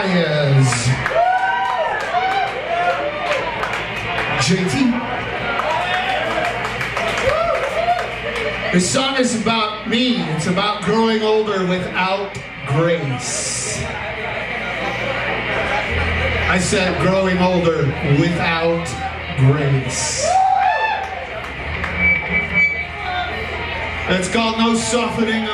Myers. JT. This song is about me. It's about growing older without grace. I said growing older without grace. It's called No Softening